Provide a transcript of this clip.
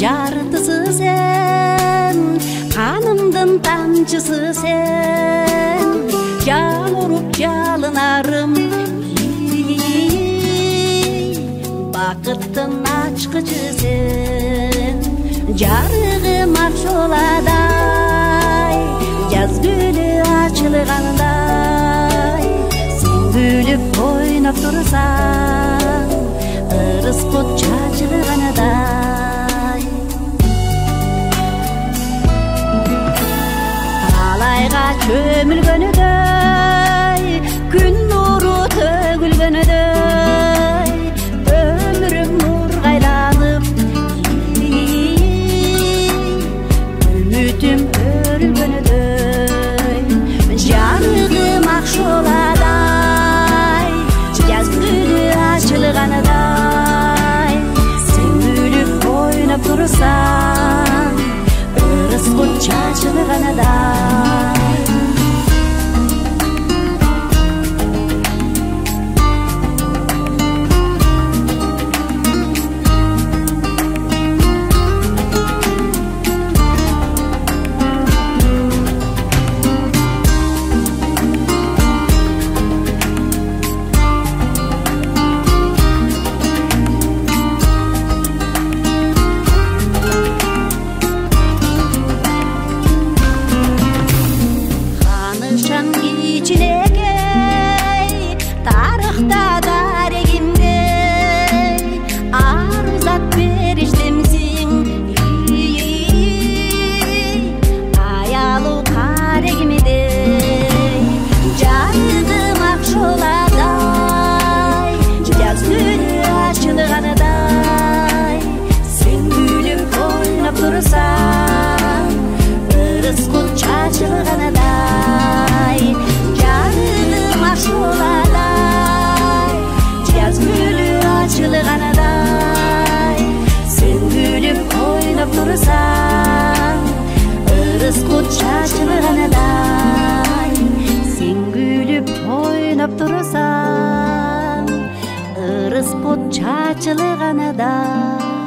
Yaratısı sen Kanımdın tancısı sen. Yağmurup yalınarım Bakıttın açkıcı sen. Yarığım akşoladay Yaz gülü açılganday. Sen gülüp oynap dursan Irıs kutçu kömür gönül 唱一句 қорса ырыс құт шашылы анадай сен күліп ойнап тұрсаң ырыс құт шашылы анадай